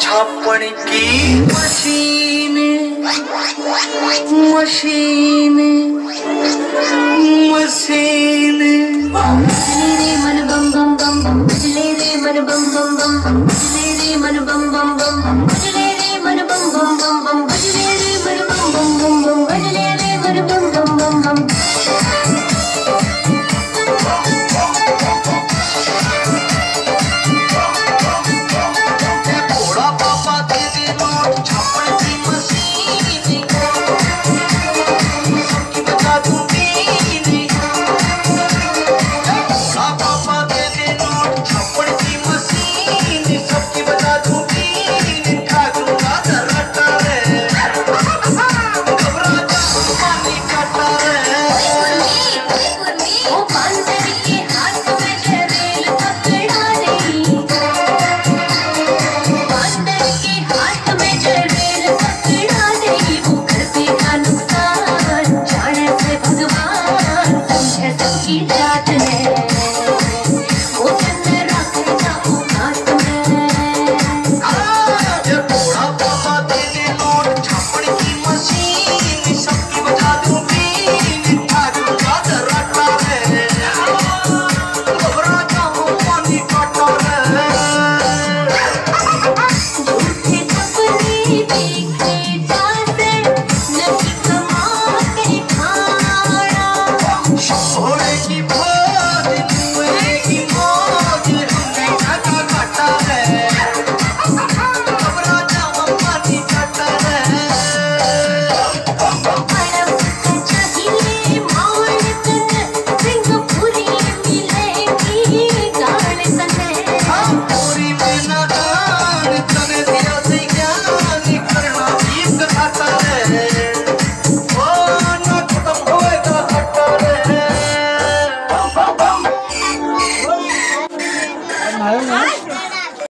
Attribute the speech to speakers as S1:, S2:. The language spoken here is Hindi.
S1: छापन की मशीन मशीन मशीन
S2: रे मन बम बम बम बजले रे मन बम बम बम बजले रे मन बम बम बम बजले रे मन बम बम बम बम Oh. 还有